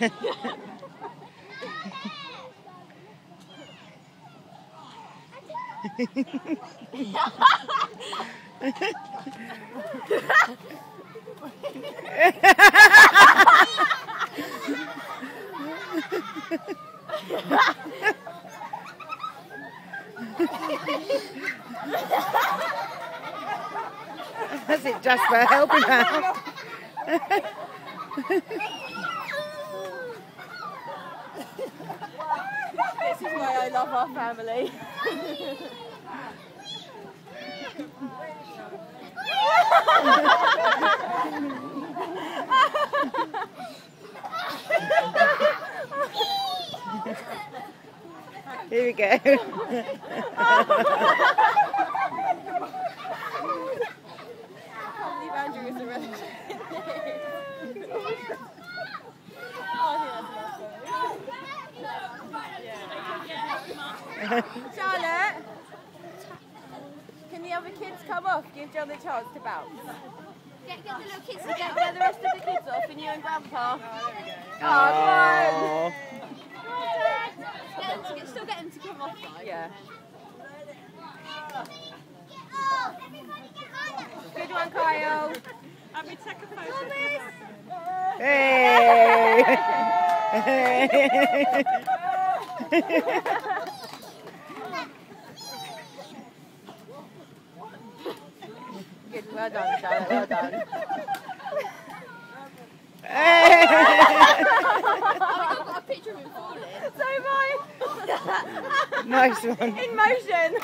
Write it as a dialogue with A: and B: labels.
A: That's it, Jasper, helping out.
B: I love our family.
A: Here we go.
B: Andrew is a relative. Charlotte, can the other kids come off? Give John the chance to bounce.
C: Get, get the little kids
B: Get,
C: together.
B: get the rest of the kids off and you and Grandpa. Oh,
A: Oh.
C: Get to get, still get them to come off though.
B: Yeah. Good one, Kyle.
D: Have me take a photo.
A: Hey!
B: Good, well done, Charlotte, well done.
A: Hey!
C: I've got a picture of him falling.
B: So am I.
A: nice one.
B: In motion.